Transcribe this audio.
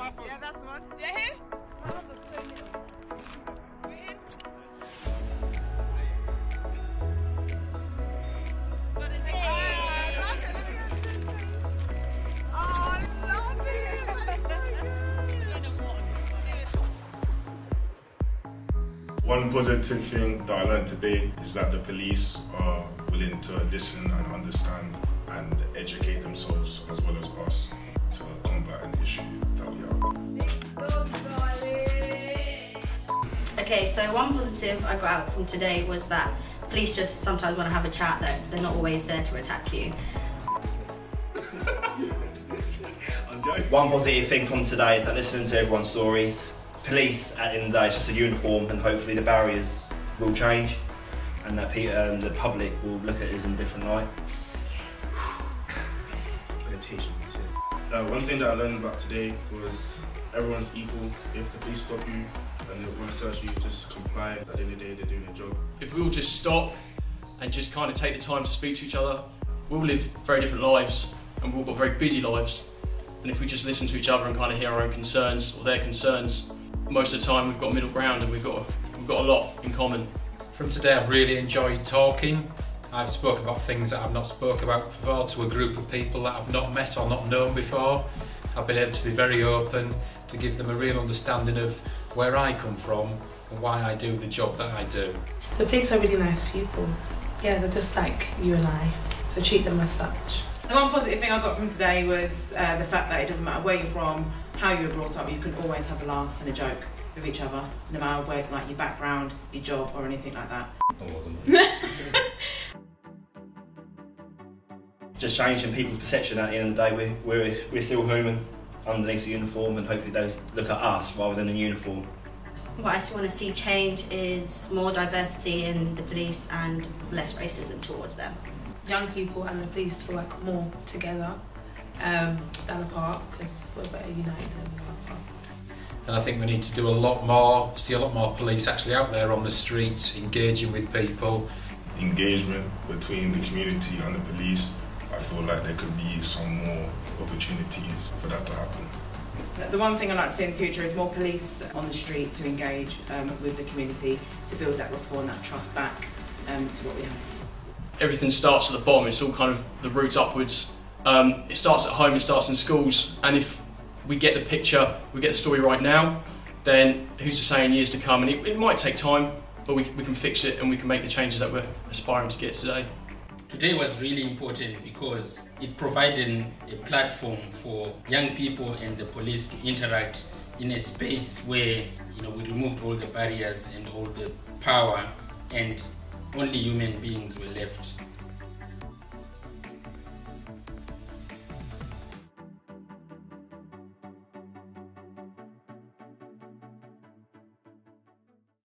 One positive thing that I learned today is that the police are willing to listen and understand and educate themselves as well as us to combat an issue Okay, so one positive I got out from today was that police just sometimes want to have a chat, that they're not always there to attack you. One positive thing from today is that listening to everyone's stories, police at the end of the day is just a uniform and hopefully the barriers will change and that pe- um, the public will look at us in a different light. meditation. Uh, one thing that I learned about today was everyone's equal. If the police stop you and they want to search you, just comply. At the end of the day, they're doing their job. if we all just stop and just kind of take the time to speak to each other, we'll live very different lives and we've all got very busy lives. And if we just listen to each other and kind of hear our own concerns or their concerns, most of the time we've got middle ground and we've got we've got a lot in common. From today, I've really enjoyed talking. I've spoke about things that I've not spoke about before to a group of people that I've not met or not known before. I've been able to be very open to give them a real understanding of where I come from and why I do the job that I do. The police are really nice people. Yeah, they're just like you and I, so treat them as such. The one positive thing I got from today was uh, the fact that it doesn't matter where you're from, how you were brought up, you can always have a laugh and a joke with each other, no matter where, like your background, your job, or anything like that. Just changing people's perception at the end of the day, we're, we're, we're still human underneath the uniform and hopefully they look at us rather than the uniform. What I want to see change is more diversity in the police and less racism towards them. Young people and the police to work more together um, than apart because we're better united than we are apart. And I think we need to do a lot more, see a lot more police actually out there on the streets, engaging with people. Engagement between the community and the police, I feel like there could be some more opportunities for that to happen. The one thing I'd like to see in the future is more police on the street to engage um, with the community to build that rapport and that trust back um, to what we have. Everything starts at the bottom. It's all kind of the roots upwards. Um, it starts at home. It starts in schools. And if we get the picture, we get the story right now, then who's to say in years to come? And it, it might take time, but we, we can fix it and we can make the changes that we're aspiring to get today. Today was really important because it provided a platform for young people and the police to interact in a space where you know we removed all the barriers and all the power and only human beings were left